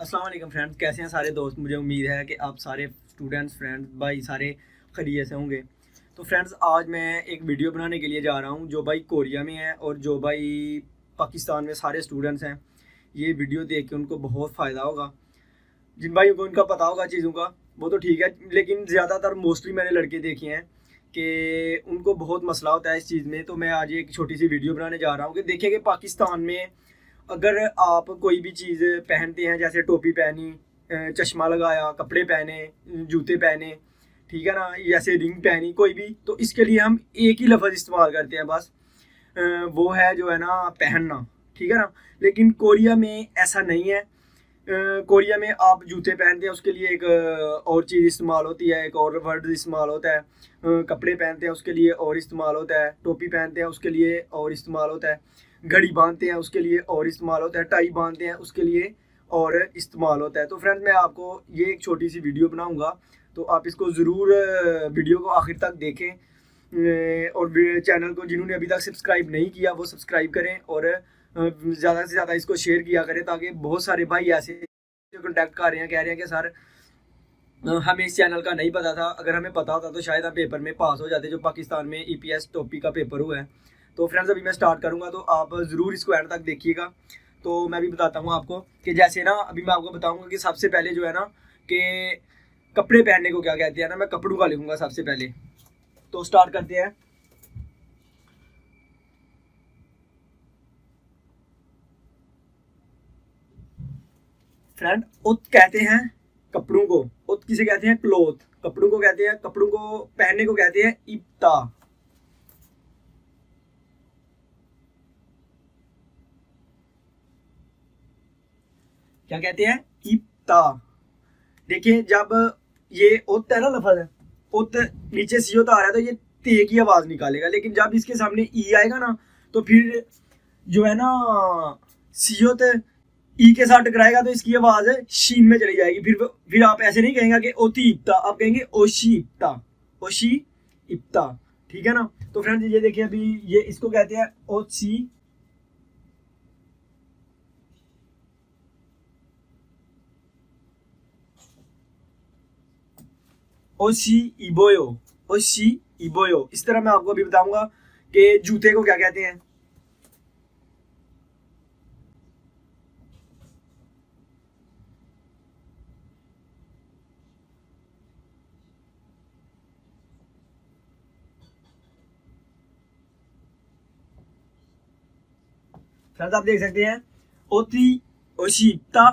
अस्सलाम वालेकुम फ्रेंड्स, कैसे हैं सारे दोस्त? मुझे उम्मीद है कि आप सारे स्टूडेंट्स फ्रेंड्स भाई सारे खरीय से होंगे। तो फ्रेंड्स आज मैं एक वीडियो बनाने के लिए जा रहा हूँ, जो भाई कोरिया में है और जो भाई पाकिस्तान में सारे स्टूडेंट्स हैं। ये वीडियो देख के उनको बहुत फ़ायदा होगा। जिन भाइयों को उनका पता होगा चीज़ों का, वो तो ठीक है, लेकिन ज़्यादातर मोस्टली मैंने लड़के देखे हैं कि उनको बहुत मसला होता है इस चीज़ में। तो मैं आज एक छोटी सी वीडियो बनाने जा रहा हूँ कि देखिए कि पाकिस्तान में अगर आप कोई भी चीज़ पहनते हैं, जैसे टोपी पहनी चश्मा लगाया, कपड़े पहने, जूते पहने, ठीक है ना, जैसे रिंग पहनी, कोई भी तो इसके लिए हम एक ही लफ्ज़ इस्तेमाल करते हैं बस। वो है जो है ना, पहनना, ठीक है ना। लेकिन कोरिया में ऐसा नहीं है। कोरिया में आप जूते पहनते हैं, उसके लिए एक और चीज़ इस्तेमाल होती है, एक और वर्ड इस्तेमाल होता है। कपड़े पहनते हैं, उसके लिए और इस्तेमाल होता है। टोपी पहनते हैं, उसके लिए और इस्तेमाल होता है। घड़ी बांधते हैं, उसके लिए और इस्तेमाल होता है, टाई बांधते हैं, उसके लिए और इस्तेमाल होता है। तो फ्रेंड मैं आपको ये एक छोटी सी वीडियो बनाऊँगा। तो आप इसको ज़रूर वीडियो को आखिर तक देखें। और चैनल को जिन्होंने अभी तक सब्सक्राइब नहीं किया, वो सब्सक्राइब करें और ज़्यादा से ज़्यादा इसको शेयर किया करें, ताकि बहुत सारे भाई ऐसे कॉन्टैक्ट कर रहे हैं, कह रहे हैं कि सर हमें इस चैनल का नहीं पता था। अगर हमें पता होता तो शायद हम पेपर में पास हो जाते, जो पाकिस्तान में ई पी एस टॉपिक का पेपर हुआ है। तो फ्रेंड्स अभी मैं स्टार्ट करूँगा तो आप ज़रूर इसको एंड तक देखिएगा। तो मैं भी बताता हूँ आपको कि जैसे ना, अभी मैं आपको बताऊँगा कि सबसे पहले जो है ना, कि कपड़े पहनने को क्या कहते हैं ना, मैं कपड़ों का लिखूँगा सबसे पहले। तो स्टार्ट करते हैं। फ्रेंड उत कहते हैं कपड़ों को। उत किसे कहते हैं? क्लोथ कपड़ों को कहते हैं, कपड़ों को पहनने को कहते हैं इप्ता क्या कहते हैं? इप्ता देखिए, जब ये उत है ना लफज है उत नीचे सी होता आ रहा है तो ये ते की आवाज़ निकालेगा। लेकिन जब इसके सामने ई आएगा ना तो फिर जो है ना, सी सीओत ई के साथ टकराएगा तो इसकी आवाज़ शीन में चली जाएगी। फिर फिर आप ऐसे नहीं कहेंगे कि ओती इप्ता आप कहेंगे ओशी इप्ता ओशी इप्ता ठीक है ना? तो फ्रेंड्स, ये देखिए अभी ये इसको कहते हैं ओसी ओशी इबोयो ओशी इबोयो। इस तरह मैं आपको अभी बताऊँगा कि जूते को क्या कहते हैं। फ्रेंड्स, आप देख सकते हैं, ओती ओशीता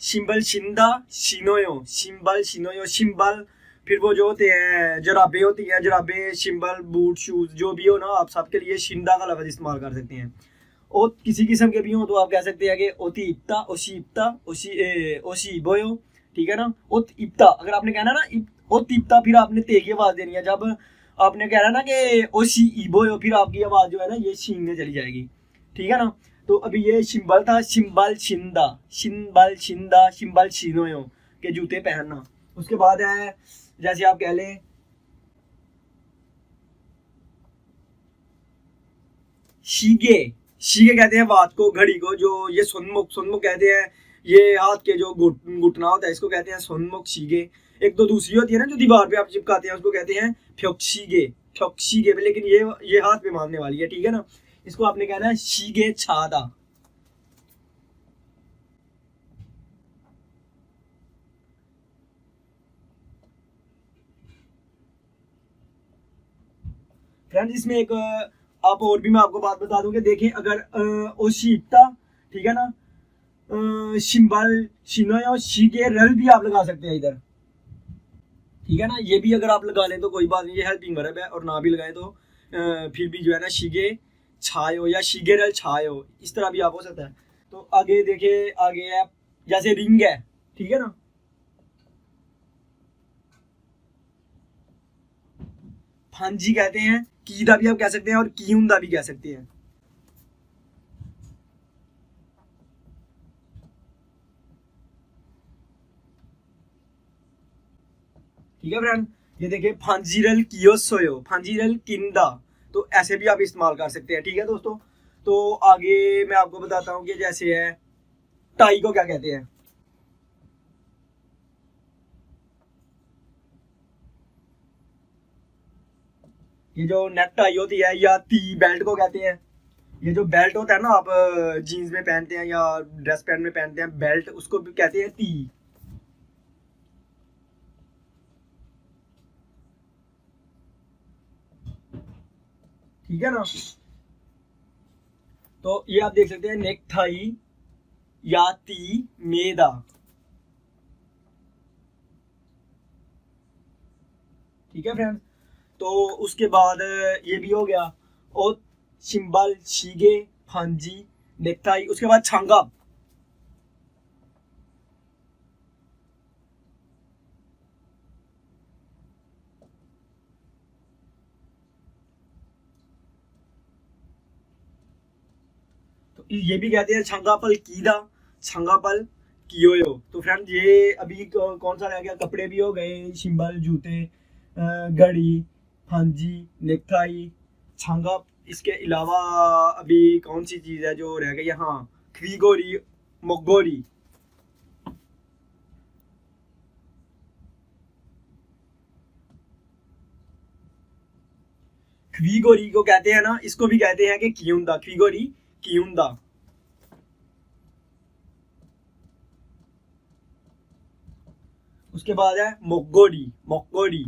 शिम्बल शिंदा, शिनोयो शिम्बल शिनोयो शिम्बल फिर वो जो होते हैं, जराबे होती हैं, जराबे शिम्बल बूट शूज़ जो भी हो ना, आप सबके लिए शिंदा का लफ्ज इस्तेमाल कर सकते हैं। और किसी किस्म के भी हो तो आप कह सकते हैं कि ओती इप्ता ओशी इप्ता ओशी ओशी बोयो ठीक है ना? ओत इप्ता अगर आपने कहना ना ओत इप्ता फिर आपने ते की आवाज़ देनी है। जब आपने कहना ना कि ओशी इबोयो फिर आपकी आवाज़ जो है ना, ये शीन में चली जाएगी। ठीक है ना? तो अभी ये शिम्बल था शिम्बल शिंदा शिम्बल शिंदा शिम्बल शिनोयो के जूते पहनना। उसके बाद है जैसे आप कह लें, शीगे शीगे कहते हैं बात को, घड़ी को, जो ये सुनमुख सुनमुख कहते हैं, ये हाथ के जो घुटना होता है, इसको कहते हैं सुनमुख शीगे। एक तो दूसरी होती है ना, जो दीवार पे आप चिपकाते हैं, उसको कहते हैं फ्योक्शीगे फ्योक्शीगे लेकिन ये ये हाथ पे मारने वाली है, ठीक है ना? इसको आपने कहना है शीगे छादा फ्रेंड्स, इसमें एक आप और भी मैं आपको बात बता दूँ कि देखें, अगर ओशीपता, ठीक है ना? शिम्बल शिनो शीगे रल भी आप लगा सकते हैं इधर। ठीक है ना? ये भी अगर आप लगा लें तो कोई बात नहीं, ये हेल्पिंग वर्ब है और ना भी लगाए तो फिर भी जो है ना, शिगे छायो या शिगेरल छायो, इस तरह भी आप हो सकता है। तो आगे देखिए आगे है, जैसे रिंग है, ठीक है ना? फांजी कहते हैं कीदा भी आप कह सकते हैं और कीदा भी कह सकते हैं। ठीक है फ्रेंड ये देखिए, फांजीरल कियोसोयो फांजीरल किंदा तो ऐसे भी आप इस्तेमाल कर सकते हैं, ठीक है दोस्तों? तो आगे मैं आपको बताता हूँ कि जैसे है, टाई को क्या कहते हैं? ये जो नेक टाई होती है, या ती बेल्ट को कहते हैं। ये जो बेल्ट होता है ना, आप जीन्स में पहनते हैं या ड्रेस पैंट में पहनते हैं, बेल्ट उसको भी कहते हैं ती ठीक है ना? तो ये आप देख सकते हैं नेक थाई या ती मेदा। ठीक है फ्रेंड्स तो उसके बाद ये भी हो गया। और शिम्बल शीगे, फांजी, नेकटाई, उसके बाद छांगा। तो ये भी कहते हैं छंगापल कीदा, छंगापल कियो तो फ्रेंड ये अभी कौन सा रह गया? कपड़े भी हो गए शिम्बल जूते घड़ी फांजी नेकटाई छांगा, इसके अलावा अभी कौन सी चीज़ है जो रह गई हाँ? खवीगोरी मोगोरी। खवीगोरी को कहते हैं ना, इसको भी कहते हैं कि कियुंदा खवीगोरी कियुंदा। उसके बाद है मोगोरी मोगोरी।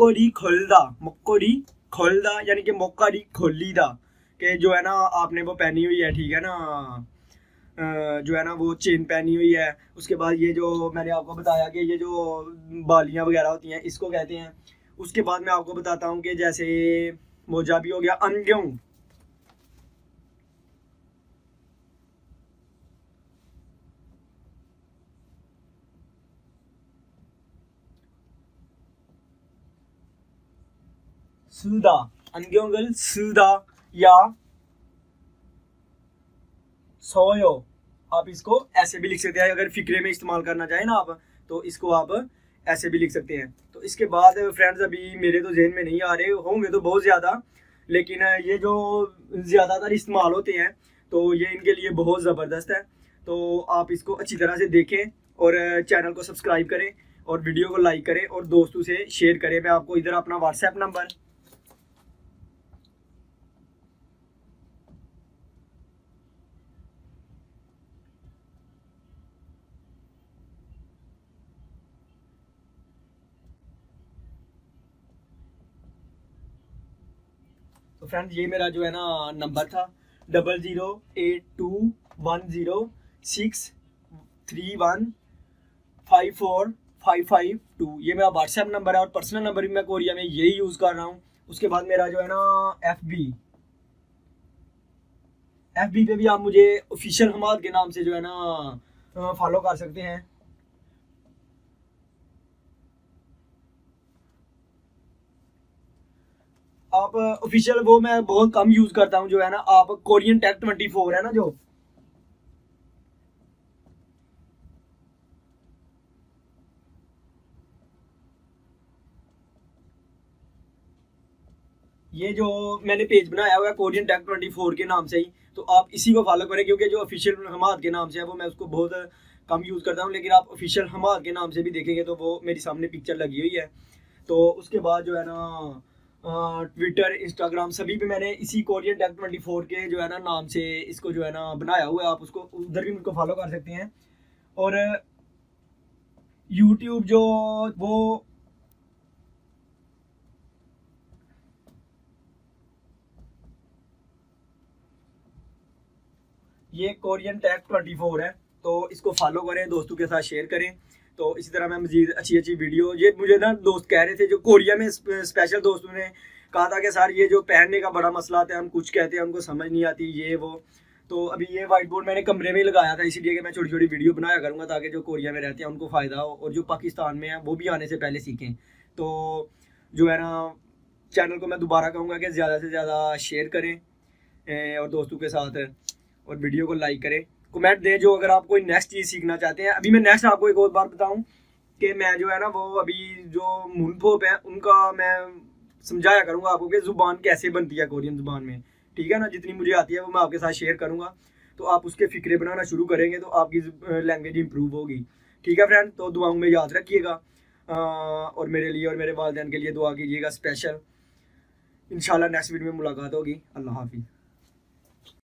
मक्कोरी खोलदा मकोरी खोलदा यानी कि मोकारी खोलीदा, के जो है ना, आपने वो पहनी हुई है, ठीक है ना? जो है ना, वो चेन पहनी हुई है। उसके बाद ये जो मैंने आपको बताया कि ये जो बालियाँ वगैरह होती हैं, इसको कहते हैं। उसके बाद मैं आपको बताता हूँ कि जैसे मोजा भी हो गया अनग्यों सुदा अंग्योंगल सुदा या सोयो आप इसको ऐसे भी लिख सकते हैं, अगर फिक्रे में इस्तेमाल करना चाहें ना आप तो इसको आप ऐसे भी लिख सकते हैं। तो इसके बाद फ्रेंड्स अभी मेरे तो जहन में नहीं आ रहे, होंगे तो बहुत ज़्यादा, लेकिन ये जो ज़्यादातर इस्तेमाल होते हैं तो ये इनके लिए बहुत ज़बरदस्त है। तो आप इसको अच्छी तरह से देखें और चैनल को सब्सक्राइब करें और वीडियो को लाइक करें और दोस्तों से शेयर करें। मैं आपको इधर अपना व्हाट्सएप नंबर तो फ्रेंड्स ये मेरा जो है ना नंबर था double zero eight two one zero six three one five four five five two ये मेरा व्हाट्सएप नंबर है और पर्सनल नंबर भी मैं कोरिया में यही यूज़ कर रहा हूँ। उसके बाद मेरा जो है ना एफ़ बी एफ़ बी पे भी आप मुझे ऑफिशियल हमाद के नाम से जो है ना फॉलो कर सकते हैं। आप ऑफिशियल वो मैं बहुत कम यूज़ करता हूँ जो है ना, आप कोरियन टेक ट्वेंटी फोर है ना जो? ये जो मैंने पेज बनाया हुआ है कोरियन टेक ट्वेंटी फोर के नाम से ही तो आप इसी को फॉलो करें क्योंकि जो ऑफिशियल हमाद के नाम से है, वो मैं उसको बहुत कम यूज़ करता हूँ, लेकिन आप ऑफिशियल हमाद के नाम से भी देखेंगे तो वो मेरे सामने पिक्चर लगी हुई है। तो उसके बाद जो है ना ट्विटर इंस्टाग्राम सभी पे मैंने इसी कोरियन टेक ट्वेंटी फोर के जो है ना नाम से इसको जो है ना बनाया हुआ है। आप उसको, उधर भी मुझको फॉलो कर सकते हैं। और यूट्यूब जो वो ये कोरियन टैग ट्वेंटी फोर है तो इसको फॉलो करें, दोस्तों के साथ शेयर करें। तो इसी तरह मैं मजीद अच्छी अच्छी वीडियो। ये मुझे ना दोस्त कह रहे थे, जो कोरिया में स्पेशल दोस्तों ने कहा था कि सर, ये जो पहनने का बड़ा मसला आता है हम कुछ कहते हैं उनको समझ नहीं आती, ये, वो। तो अभी ये वाइट बोर्ड मैंने कमरे में ही लगाया था, इसीलिए कि मैं छोटी छोटी वीडियो बनाया करूँगा ताकि जो कोरिया में रहते हैं, उनको फ़ायदा हो और जो पाकिस्तान में है, वो भी आने से पहले सीखें। तो जो है ना चैनल को मैं दोबारा कहूँगा कि ज़्यादा से ज़्यादा शेयर करें और दोस्तों के साथ, और वीडियो को लाइक करें। कमेंट दें जो अगर आप कोई नेक्स्ट चीज़ सीखना चाहते हैं। अभी मैं नेक्स्ट आपको एक और बार बताऊँ कि मैं जो है ना, वो अभी जो मुनफोप है, उनका मैं समझाया करूँगा आपको कि ज़ुबान कैसे बनती है कोरियन ज़ुबान में। ठीक है ना? जितनी मुझे आती है वो मैं आपके साथ शेयर करूँगा। तो आप उसके फ़िक्रे बनाना शुरू करेंगे तो आपकी लैंग्वेज इंप्रूव होगी। ठीक है फ्रेंड तो दुआओं में याद रखिएगा। और मेरे लिए और मेरे वालदेन के लिए दुआ कीजिएगा स्पेशल इंशाल्लाह नेक्स्ट वीडियो में मुलाकात होगी। अल्लाह हाफिज़।